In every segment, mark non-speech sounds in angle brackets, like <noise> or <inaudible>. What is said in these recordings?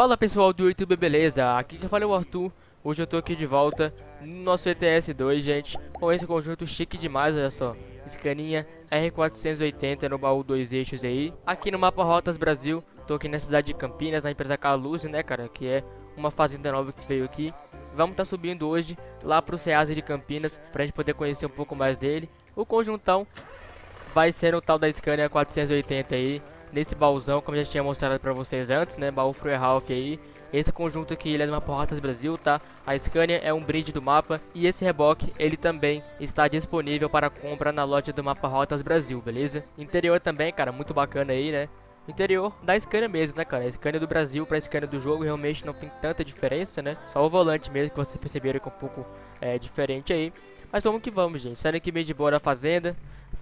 Fala pessoal do YouTube, beleza? Aqui que fala é o Arthur. Hoje eu tô aqui de volta no nosso ETS 2, gente, com esse conjunto chique demais, olha só. Escaninha R480 no baú dois eixos aí. Aqui no mapa Rotas Brasil, tô aqui na cidade de Campinas, na empresa Caluz, né, cara, que é uma fazenda nova que veio aqui. Vamos estar tá subindo hoje lá pro Ceasa de Campinas, pra gente poder conhecer um pouco mais dele. O conjuntão vai ser o tal da Scania 480 aí, nesse baúzão, como já tinha mostrado pra vocês antes, né, baú Ralph aí. Esse conjunto aqui ele é do mapa Rotas Brasil, tá? A Scania é um brinde do mapa e esse reboque ele também está disponível para compra na loja do mapa Rotas Brasil, beleza? Interior também, cara, muito bacana aí, né? Interior da Scania mesmo, né, cara? A Scania do Brasil para a Scania do jogo realmente não tem tanta diferença, né? Só o volante mesmo que vocês perceberam que é um pouco é, diferente aí. Mas vamos que vamos, gente. Saindo aqui meio de boa da fazenda.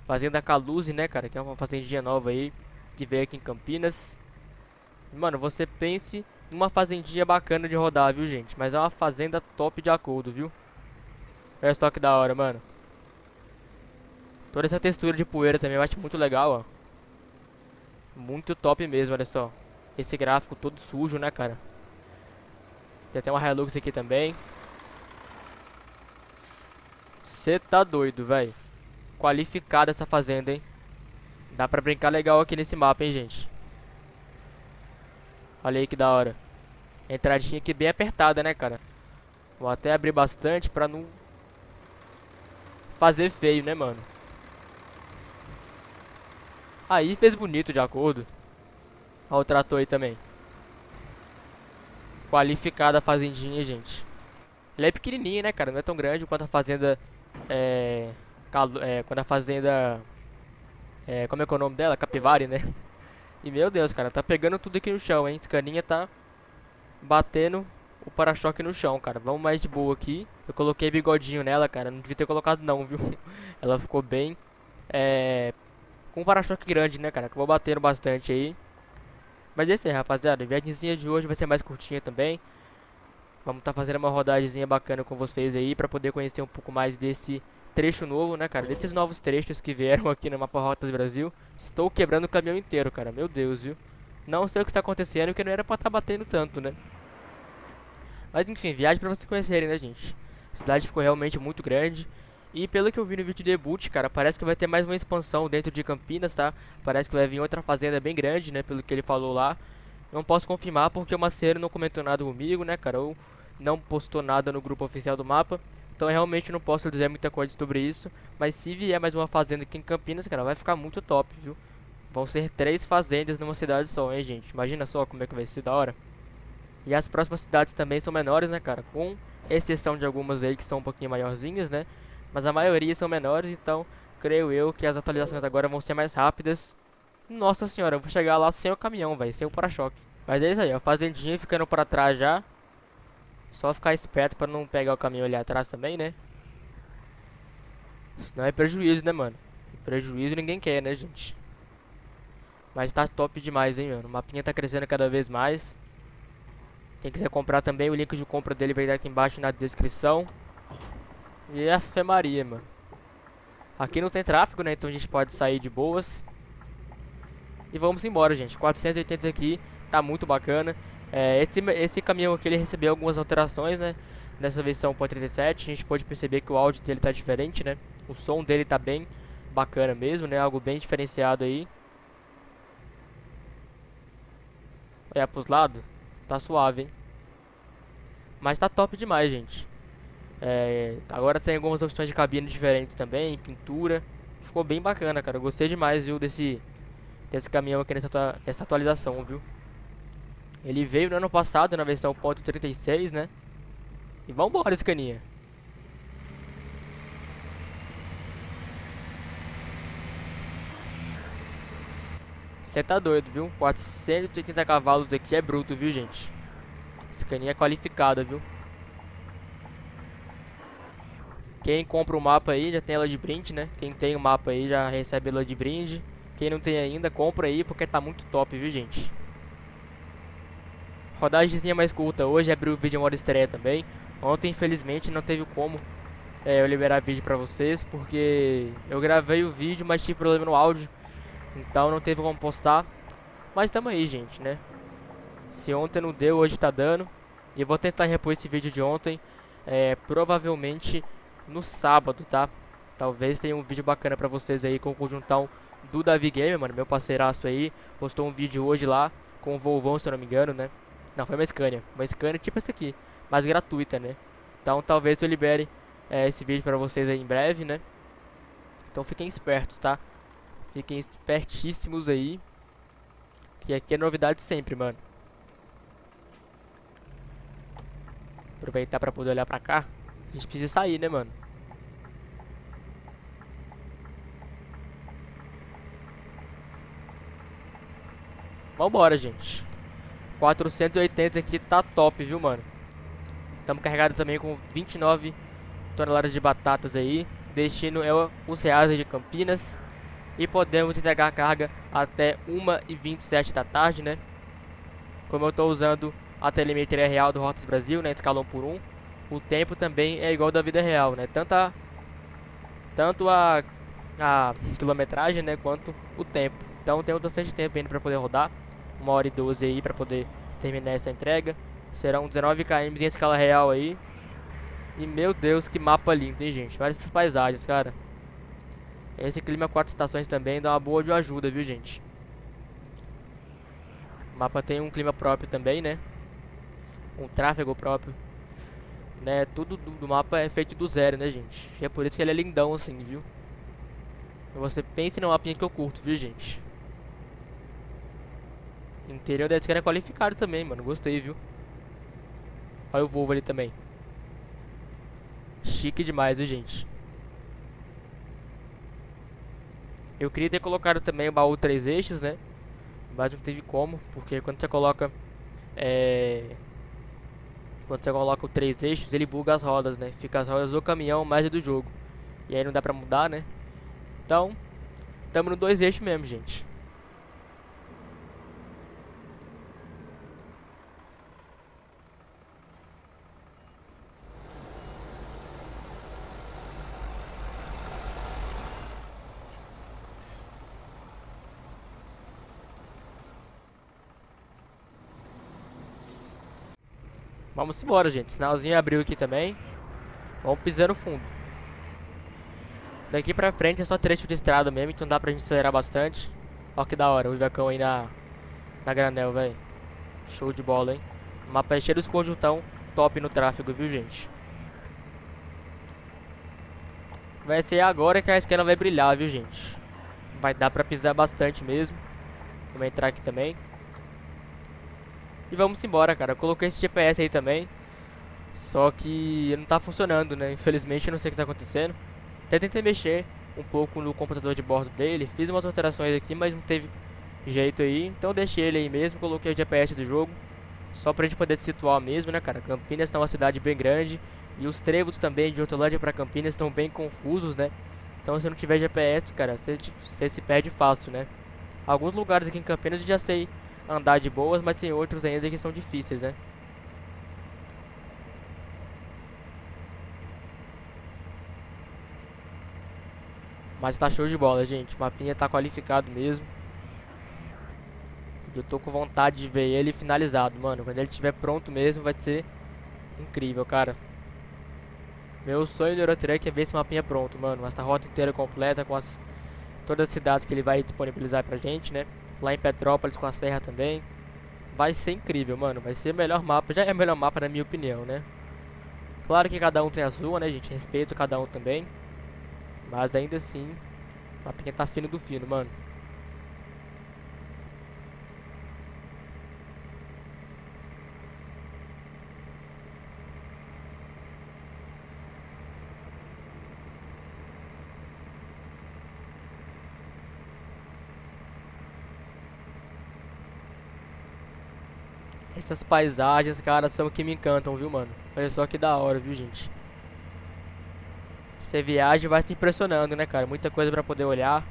Fazenda Caluze, né, cara? Que é uma fazendinha nova aí. Que veio aqui em Campinas. Mano, você pense numa fazendinha bacana de rodar, viu, gente? Mas é uma fazenda top de acordo, viu? Olha só que da hora, mano. Toda essa textura de poeira também eu acho muito legal, ó. Muito top mesmo, olha só. Esse gráfico todo sujo, né, cara? Tem até uma Hilux aqui também. Você tá doido, velho. Qualificada essa fazenda, hein? Dá pra brincar legal aqui nesse mapa, hein, gente? Olha aí que da hora. Entradinha aqui bem apertada, né, cara? Vou até abrir bastante pra não fazer feio, né, mano? Aí fez bonito de acordo. Olha o trator aí também. Qualificada a fazendinha, gente. Ele é pequenininho, né, cara? Não é tão grande quanto a fazenda... É... é quando a fazenda... É, como é que é o nome dela? Capivari, né? E meu Deus, cara, tá pegando tudo aqui no chão, hein? Esse caninha tá batendo o para-choque no chão, cara. Vamos mais de boa aqui. Eu coloquei bigodinho nela, cara. Não devia ter colocado não, viu? <laughs> Ela ficou bem... É... Com um para-choque grande, né, cara? Acabou batendo bastante aí. Mas é isso aí, rapaziada. A viagemzinha de hoje vai ser mais curtinha também. Vamos estar tá fazendo uma rodagemzinha bacana com vocês aí. Pra poder conhecer um pouco mais desse trecho novo, né, cara? Desses novos trechos que vieram <laughs> aqui no Mapa Rotas Brasil. Estou quebrando o caminhão inteiro, cara. Meu Deus, viu? Não sei o que está acontecendo, que não era pra estar tá batendo tanto, né? Mas enfim, viagem pra vocês conhecerem, né, gente? A cidade ficou realmente muito grande. E pelo que eu vi no vídeo de debut, cara, parece que vai ter mais uma expansão dentro de Campinas, tá? Parece que vai vir outra fazenda bem grande, né? Pelo que ele falou lá. Não posso confirmar porque o Maceiro não comentou nada comigo, né, cara? Ou não postou nada no grupo oficial do mapa. Então realmente não posso dizer muita coisa sobre isso. Mas se vier mais uma fazenda aqui em Campinas, cara, vai ficar muito top, viu? Vão ser três fazendas numa cidade só, hein, gente? Imagina só como é que vai ser da hora. E as próximas cidades também são menores, né, cara? Com exceção de algumas aí que são um pouquinho maiorzinhas, né? Mas a maioria são menores, então creio eu que as atualizações agora vão ser mais rápidas. Nossa senhora, eu vou chegar lá sem o caminhão, velho, sem o para-choque. Mas é isso aí, ó, fazendinha ficando pra trás já. Só ficar esperto pra não pegar o caminho ali atrás também, né? Senão é prejuízo, né, mano? Prejuízo ninguém quer, né, gente? Mas tá top demais, hein, mano? O mapinha tá crescendo cada vez mais. Quem quiser comprar também, o link de compra dele vai estar aqui embaixo na descrição. E é a fé Maria, mano. Aqui não tem tráfego, né? Então a gente pode sair de boas. E vamos embora, gente. 480 aqui, tá muito bacana. É, esse, esse caminhão aqui ele recebeu algumas alterações, né? Nessa versão 37, a gente pode perceber que o áudio dele tá diferente, né? O som dele tá bem bacana mesmo, né? Algo bem diferenciado aí. Olha pros lados, tá suave, hein? Mas tá top demais, gente. É, agora tem algumas opções de cabine diferentes também, pintura. Ficou bem bacana, cara. Eu gostei demais, viu, desse, desse caminhão aqui nessa, nessa atualização, viu? Ele veio no ano passado na versão .36, né? E vambora, caninha. Você tá doido, viu? 480 cavalos aqui é bruto, viu, gente? Esse caninha é qualificado, viu? Quem compra o mapa aí já tem ela de brinde, né? Quem tem o mapa aí já recebe ela de brinde. Quem não tem ainda, compra aí porque tá muito top, viu, gente? Rodagemzinha mais curta. Hoje abriu o vídeo em modo estreia também. Ontem, infelizmente, não teve como é, eu liberar vídeo pra vocês. Porque eu gravei o vídeo, mas tive problema no áudio. Então não teve como postar. Mas tamo aí, gente, né? Se ontem não deu, hoje tá dando. E eu vou tentar repor esse vídeo de ontem, é, provavelmente no sábado, tá? Talvez tenha um vídeo bacana pra vocês aí com o conjuntão do Davi Gamer, mano, meu parceiraço aí. Postou um vídeo hoje lá com o Volvão, se eu não me engano, né? Não, foi uma Scania. Uma Scania tipo essa aqui, mas gratuita, né? Então talvez eu libere é, esse vídeo pra vocês aí em breve, né? Então fiquem espertos, tá? Fiquem espertíssimos aí. Que aqui é novidade sempre, mano. Aproveitar pra poder olhar pra cá. A gente precisa sair, né, mano? Vambora, gente. 480 aqui tá top, viu, mano? Estamos carregados também com 29 toneladas de batatas aí. Destino é os reais de Campinas. E podemos entregar a carga até 1h27 da tarde, né? Como eu estou usando a telemetria real do Rotas Brasil, né? Escalão por 1. O tempo também é igual da vida real, né? Tanto a, tanto a, a quilometragem, né? Quanto o tempo. Então temos bastante tempo ainda para poder rodar. 1 hora e 12 aí para poder terminar essa entrega. Serão 19 km em escala real aí. E meu Deus, que mapa lindo, hein, gente? Olha essas paisagens, cara. Esse clima quatro estações também dá uma boa de ajuda, viu, gente? O mapa tem um clima próprio também, né? Um tráfego próprio. Né? Tudo do, do mapa é feito do zero, né, gente? E é por isso que ele é lindão assim, viu? Você pense no mapinha que eu curto, viu, gente? Interior da esquerda é qualificado também, mano. Gostei, viu? Olha o Volvo ali também. Chique demais, viu, gente? Eu queria ter colocado também o baú três eixos, né? Mas não teve como, porque quando você coloca... É... Quando você coloca o três eixos, ele buga as rodas, né? Fica as rodas do caminhão mais do jogo. E aí não dá pra mudar, né? Então, estamos no dois eixos mesmo, gente. Vamos embora, gente. Sinalzinho abriu aqui também. Vamos pisando fundo. Daqui pra frente é só trecho de estrada mesmo, então dá pra gente acelerar bastante. Ó que da hora, o Ivacão aí na, na granel, velho. Show de bola, hein? O mapa é cheio dos conjuntão top no tráfego, viu, gente? Vai ser agora que a esquerda vai brilhar, viu, gente? Vai dar pra pisar bastante mesmo. Vamos entrar aqui também. E vamos embora, cara. Eu coloquei esse GPS aí também. Só que não tá funcionando, né? Infelizmente eu não sei o que tá acontecendo. Até tentei mexer um pouco no computador de bordo dele. Fiz umas alterações aqui, mas não teve jeito aí. Então deixei ele aí mesmo. Coloquei o GPS do jogo. Só pra gente poder se situar mesmo, né, cara? Campinas tá uma cidade bem grande. E os trevos também de Hortolândia pra Campinas estão bem confusos, né? Então se não tiver GPS, cara, você, você se perde fácil, né? Alguns lugares aqui em Campinas eu já sei andar de boas, mas tem outros ainda que são difíceis, né? Mas tá show de bola, gente. O mapinha tá qualificado mesmo. Eu tô com vontade de ver ele finalizado, mano. Quando ele estiver pronto mesmo, vai ser incrível, cara. Meu sonho do Eurotruck é ver esse mapinha pronto, mano. Essa rota inteira completa com as todas as cidades que ele vai disponibilizar pra gente, né? Lá em Petrópolis com a serra também. Vai ser incrível, mano. Vai ser o melhor mapa. Já é o melhor mapa na minha opinião, né? Claro que cada um tem a sua, né, gente? Respeito cada um também. Mas ainda assim, o mapinha tá fino do fino, mano. Essas paisagens, cara, são que me encantam, viu, mano? Olha só que da hora, viu, gente? Você viaja e vai se impressionando, né, cara? Muita coisa pra poder olhar.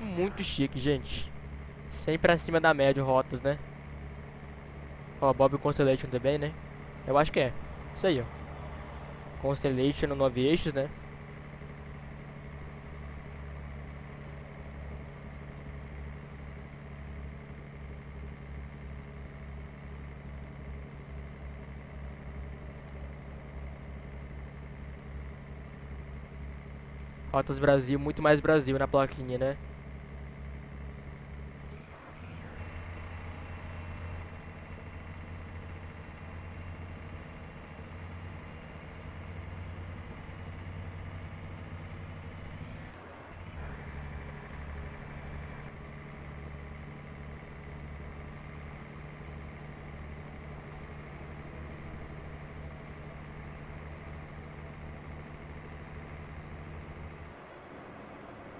Muito chique, gente. Sempre acima da média rotas, né? Ó, Bob Constellation também, né? Eu acho que é. Isso aí, ó. Constellation no 9 eixos, né? Rotas Brasil, muito mais Brasil na plaquinha, né?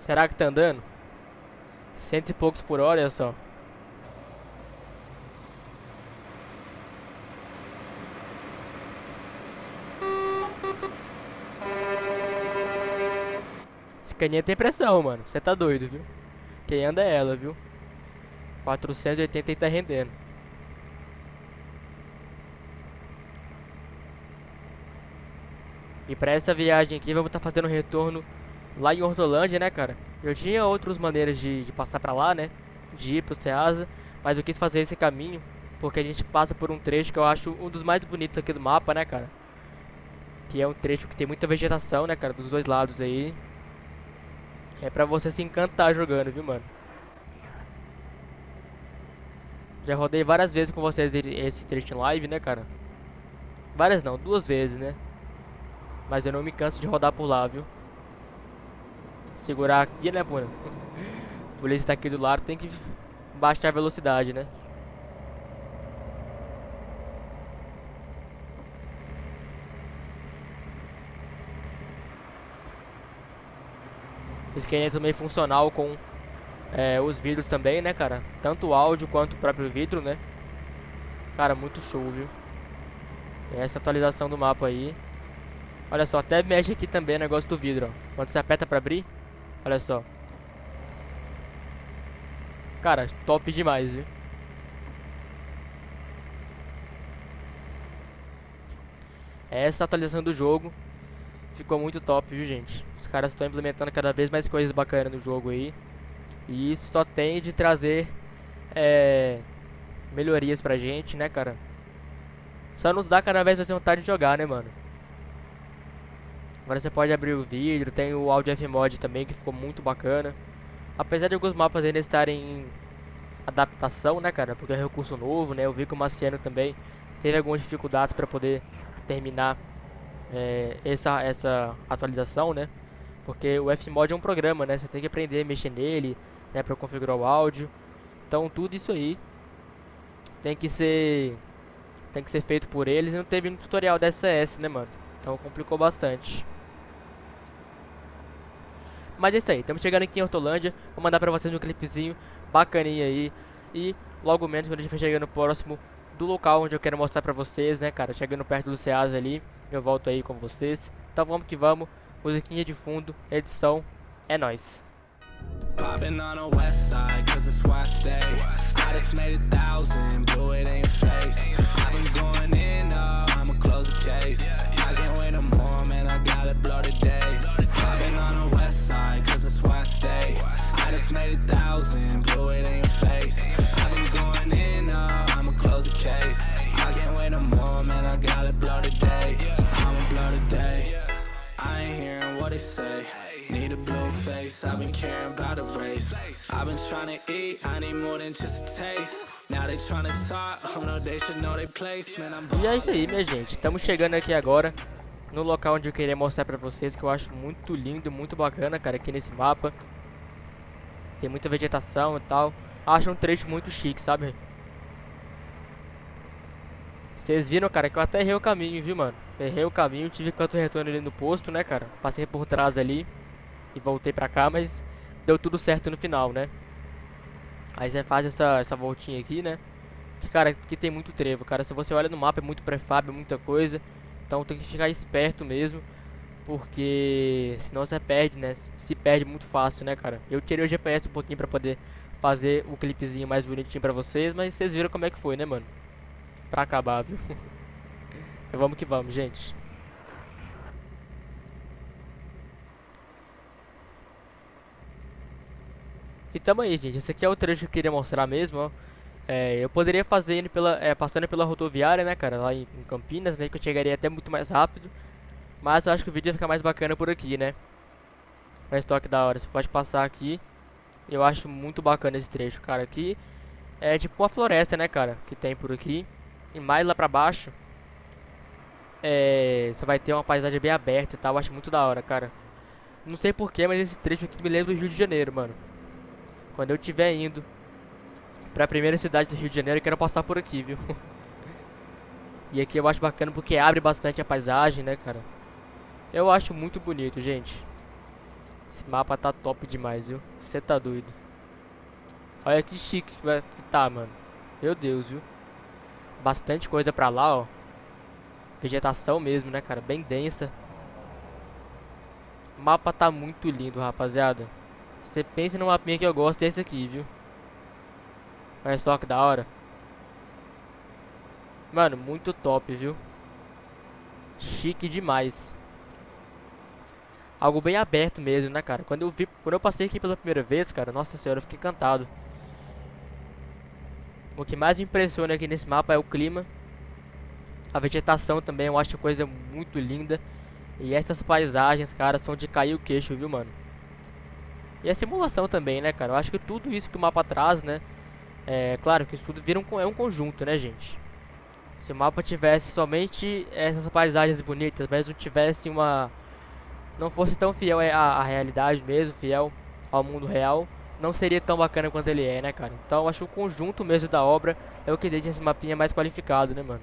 Será que tá andando? Cento e poucos por hora, olha só. Esse caninha tem pressão, mano. Você tá doido, viu? Quem anda é ela, viu? 480 e tá rendendo. E pra essa viagem aqui, vamos estar tá fazendo um retorno lá em Hortolândia, né, cara? Eu tinha outras maneiras de, de passar pra lá, né? De ir pro Ceasa, mas eu quis fazer esse caminho porque a gente passa por um trecho que eu acho um dos mais bonitos aqui do mapa, né, cara? Que é um trecho que tem muita vegetação, né, cara, dos dois lados aí. É pra você se encantar jogando, viu, mano? Já rodei várias vezes com vocês esse trecho em live, né, cara? Várias não, duas vezes, né? Mas eu não me canso de rodar por lá, viu? Segurar aqui, né, pô? A polícia tá aqui do lado, tem que baixar a velocidade, né? Esse é também funcional com é, os vidros também, né, cara? Tanto o áudio quanto o próprio vidro, né? Cara, muito show, viu? Essa atualização do mapa aí. Olha só, até mexe aqui também o negócio do vidro, ó. Quando você aperta pra abrir, Olha só. Cara, top demais, viu? Essa atualização do jogo ficou muito top, viu, gente? Os caras estão implementando cada vez mais coisas bacanas no jogo aí. E isso só tem de trazer é, melhorias pra gente, né, cara? Só nos dá cada vez mais vontade de jogar, né, mano? Agora você pode abrir o vídeo, tem o Audio Fmod também que ficou muito bacana. Apesar de alguns mapas ainda estarem em adaptação, né, cara, porque é recurso novo, né, eu vi que o Marciano também teve algumas dificuldades para poder terminar é, essa, essa atualização, né, porque o Fmod é um programa, né, você tem que aprender a mexer nele, né, para configurar o áudio. Então tudo isso aí tem que ser tem que ser feito por eles. Não teve no tutorial da SES, né, mano? Então complicou bastante. Mas é isso aí, estamos chegando aqui em Hortolândia. Vou mandar pra vocês um clipezinho bacaninha aí. E logo menos, quando a gente for chegando próximo do local onde eu quero mostrar pra vocês, né, cara? Chegando perto do Ceasa ali, eu volto aí com vocês. Então vamos que vamos. Musiquinha de fundo, edição, é nóis. Popping on the west side, cause it's where I stay. I just made a thousand, blew it in your face. I've been going in, uh, I'ma close the case. I can't wait no more, man, I gotta blow. Popping on the race. I've been trying to eat, I need more than just a taste. Now they trying to talk, oh no, they should know their place, man. I'm e é isso aí, minha gente. Estamos chegando aqui agora no local onde eu queria mostrar pra vocês que eu acho muito lindo, muito bacana, cara, aqui nesse mapa. Tem muita vegetação e tal. Acho um trecho muito chique, sabe? Vocês viram, cara, que eu até errei o caminho, viu, mano? Errei o caminho, tive quanto retorno ali no posto, né, cara? Passei por trás ali e voltei pra cá, mas deu tudo certo no final, né? Aí você faz essa, essa voltinha aqui, né? Que, cara, aqui tem muito trevo, cara. Se você olha no mapa, é muito prefab, é muita coisa. Então tem que ficar esperto mesmo. Porque senão você perde, né? Se perde muito fácil, né, cara? Eu tirei o GPS um pouquinho pra poder fazer o clipezinho mais bonitinho pra vocês. Mas vocês viram como é que foi, né, mano? Pra acabar, viu? <laughs> vamos que vamos, gente. E tamo aí, gente. Esse aqui é o trecho que eu queria mostrar mesmo. É, eu poderia fazer ele pela, é, passando pela rodoviária, né, cara, lá em, em, Campinas, né, que eu chegaria até muito mais rápido. Mas eu acho que o vídeo ia ficar mais bacana por aqui, né. Olha estoque da hora. Você pode passar aqui. Eu acho muito bacana esse trecho, cara. Aqui é tipo uma floresta, né, cara? Que tem por aqui. E mais lá pra baixo. É, você vai ter uma paisagem bem aberta e tal. Eu acho muito da hora, cara. Não sei porquê, mas esse trecho aqui me lembra do Rio de Janeiro, mano. Quando eu estiver indo pra primeira cidade do Rio de Janeiro, eu quero passar por aqui, viu? <laughs> e aqui eu acho bacana porque abre bastante a paisagem, né, cara? Eu acho muito bonito, gente. Esse mapa tá top demais, viu? Você tá doido. Olha que chique que, tá, mano. Meu Deus, viu? Bastante coisa pra lá, ó. Vegetação mesmo, né, cara? Bem densa. O mapa tá muito lindo, rapaziada. Você pensa no mapinha que eu gosto desse aqui, viu? Olha só que da hora. Mano, muito top, viu? Chique demais. Algo bem aberto mesmo, né, cara? Quando eu vi, quando eu passei aqui pela primeira vez, cara, nossa senhora, eu fiquei encantado. O que mais me impressiona aqui nesse mapa é o clima. A vegetação também, eu acho coisa muito linda. E essas paisagens, cara, são de cair o queixo, viu, mano? E a simulação também, né, cara? Eu acho que tudo isso que o mapa traz, né? É claro que isso tudo vira um, é um conjunto, né, gente? Se o mapa tivesse somente essas paisagens bonitas, mas não tivesse uma... Não fosse tão fiel à, à realidade mesmo, fiel ao mundo real, não seria tão bacana quanto ele é, né, cara? Então acho que o conjunto mesmo da obra é o que deixa esse mapinha mais qualificado, né, mano?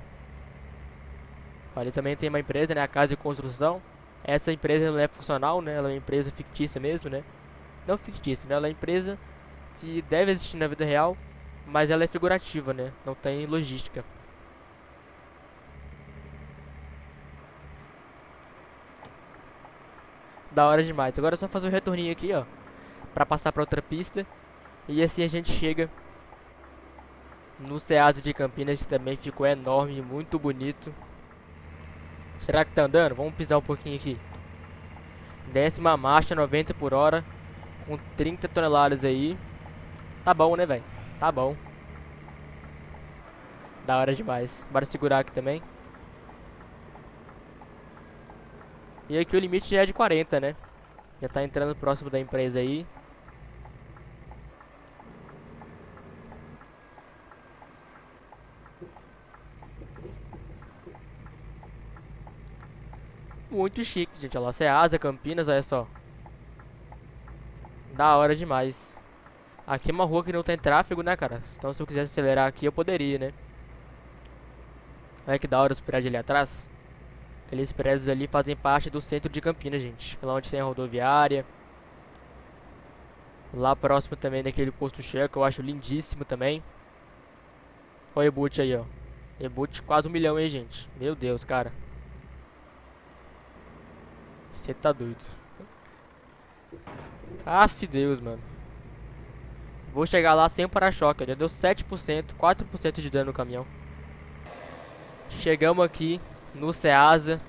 Ali também tem uma empresa, né, a Casa de Construção. Essa empresa não é funcional, né, ela é uma empresa fictícia mesmo, né? Não fictícia, né, ela é empresa que deve existir na vida real, mas ela é figurativa, né, não tem logística. Da hora demais. Agora é só fazer um retorninho aqui, ó para passar para outra pista. E assim a gente chega no Ceasa de Campinas, que também ficou enorme, muito bonito. Será que tá andando? Vamos pisar um pouquinho aqui. Décima marcha, 90 por hora, com 30 toneladas aí. Tá bom, né, velho? Tá bom. Da hora demais. Bora segurar aqui também. E aqui o limite já é de 40, né? Já tá entrando próximo da empresa aí. Muito chique, gente. Olha lá, Ceasa, Campinas, olha só. Da hora demais. Aqui é uma rua que não tem tráfego, né, cara? Então se eu quisesse acelerar aqui, eu poderia, né? Olha que da hora os prédios ali atrás. Aqueles prédios ali fazem parte do centro de Campinas, gente. Lá onde tem a rodoviária. Lá próximo também daquele posto Shell, que eu acho lindíssimo também. Olha o reboot aí, ó. Reboot quase um milhão aí, gente. Meu Deus, cara. Você tá doido. Aff, Deus, mano. Vou chegar lá sem o para-choque. Já deu 7%, 4% de dano no caminhão. Chegamos aqui no Ceasa.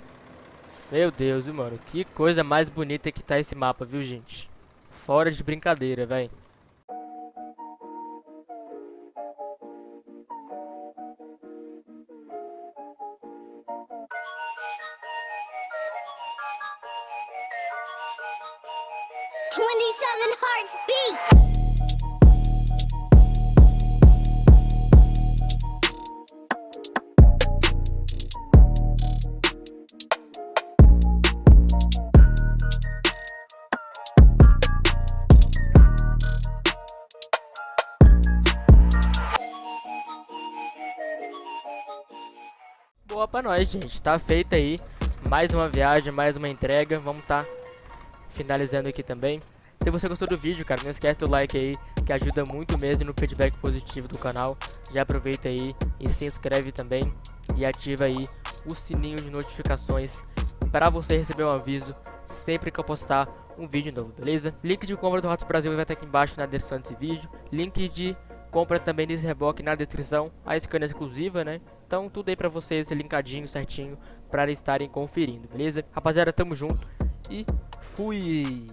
Meu Deus, mano. Que coisa mais bonita que tá esse mapa, viu, gente? Fora de brincadeira, velho. Boa pra nós, gente. Tá feita aí mais uma viagem, mais uma entrega. Vamos tá finalizando aqui também. Se você gostou do vídeo, cara, não esquece do like aí, que ajuda muito mesmo no feedback positivo do canal. Já aproveita aí e se inscreve também e ativa aí o sininho de notificações para você receber um aviso sempre que eu postar um vídeo novo, beleza? Link de compra do Ratos Brasil vai estar aqui embaixo na descrição desse vídeo. Link de compra também desse reboque na descrição, a scan exclusiva, né? Então tudo aí pra vocês linkadinho certinho para estarem conferindo, beleza? Rapaziada, tamo junto e fui!